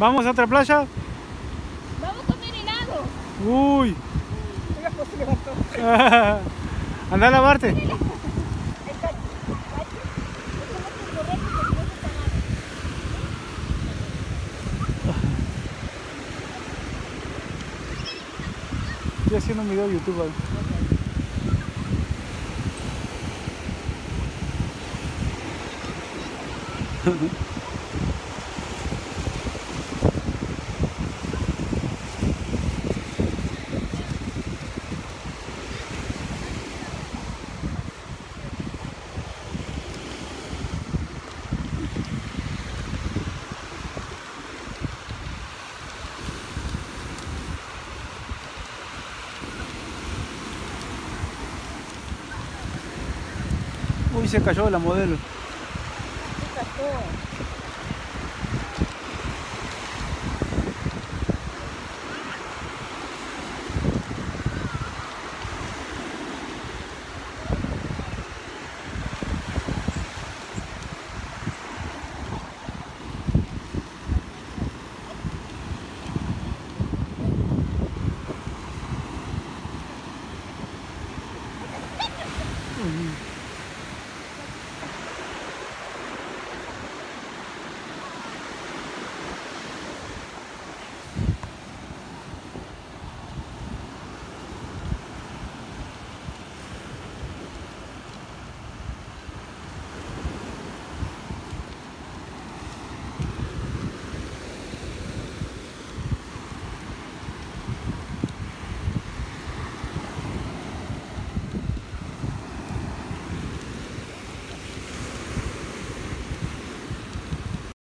¿Vamos a otra playa? Vamos a comer helado. Uy. Anda a lavarte. Estoy haciendo un video de YouTube. ahí. Uy, se cayó la modelo.